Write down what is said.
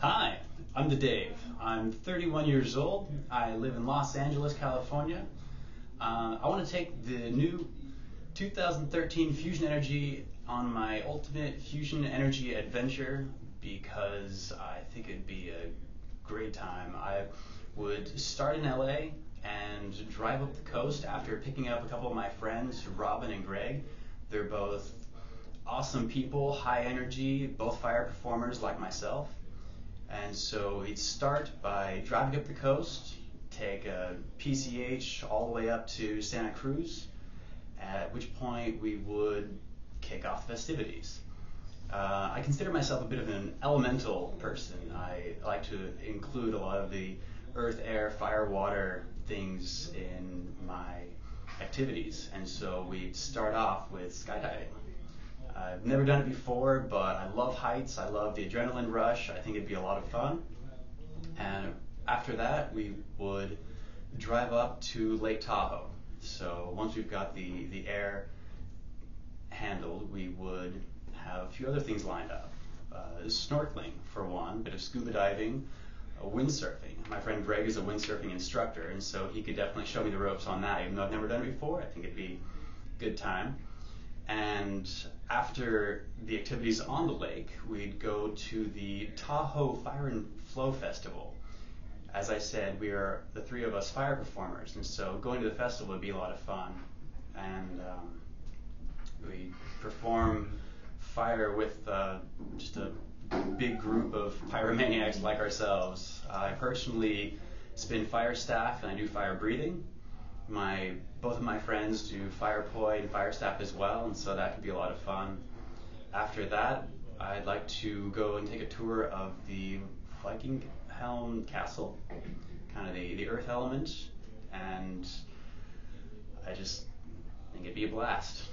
Hi, I'm the Dave. I'm 31 years old. I live in Los Angeles, California. Uh, I want to take the new 2013 Fusion Energi on my ultimate Fusion Energi adventure because I think it'd be a great time. I would start in LA and drive up the coast after picking up a couple of my friends, Robin and Greg. They're both awesome people, high energy, both fire performers like myself. And so we'd start by driving up the coast, take a PCH all the way up to Santa Cruz, at which point we would kick off festivities. Uh, I consider myself a bit of an elemental person. I like to include a lot of the earth, air, fire, water things in my activities. And so we'd start off with skydiving. I've never done it before, but I love heights. I love the adrenaline rush. I think it'd be a lot of fun. And after that, we would drive up to Lake Tahoe. So once we've got the, the air handled, we would have a few other things lined up. Uh, snorkeling, for one, bit of scuba diving, uh, windsurfing. My friend Greg is a windsurfing instructor, and so he could definitely show me the ropes on that. Even though I've never done it before, I think it'd be a good time. And after the activities on the lake, we'd go to the Tahoe Fire and Flow Festival. As I said, we are the three of us fire performers, and so going to the festival would be a lot of fun. And um, we perform fire with uh, just a big group of pyromaniacs like ourselves. I personally spin fire staff and I do fire breathing. My both of my friends do fire poi and fire staff as well, and so that could be a lot of fun. After that, I'd like to go and take a tour of the Viking Helm Castle, kind of the, the earth element, and I just think it'd be a blast.